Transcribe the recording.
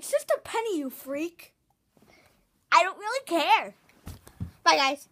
It's just a penny, you freak. I don't really care. Bye, guys.